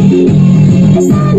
बन्दीपुरैमा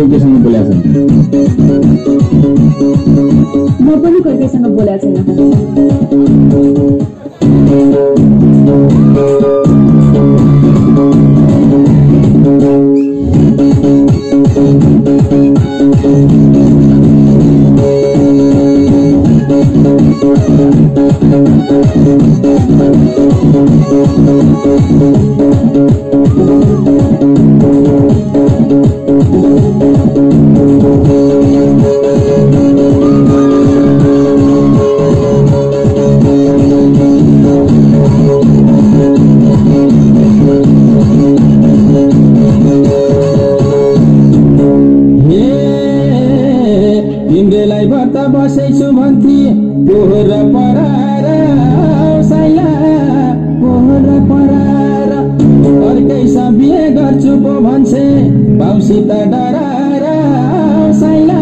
म कोही केसँग बोलेको छैन। म पनि कोही कोहीसँग बोलेको छैन। हे तिम्रेलाई व्रत बसेछु भन्थे पोहोर परार साइला पोहोर परार अर्कैसँग बिहे गर्छु पो भन्छे बाउसित डरार साइला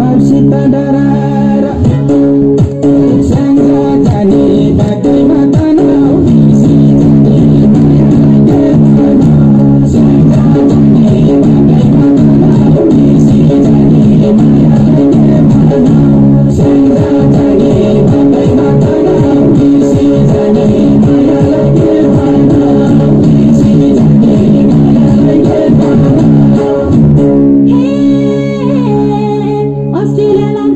बाउसित डरार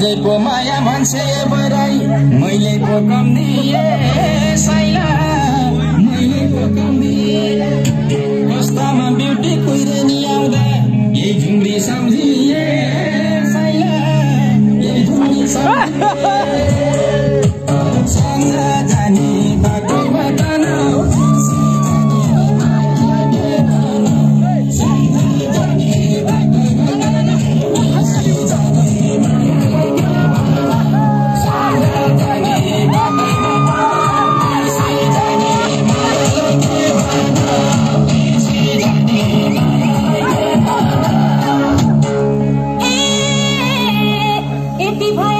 अझै पो माया मान्छे बराई मैले पो कम दिएँ साइला। मैले पो कम दिएँ। कस्तामा ब्युटी कुहिरेनी आउँदा यही झुम्री सम्झिए साइला। यही झुम्री सम्झिए। It be.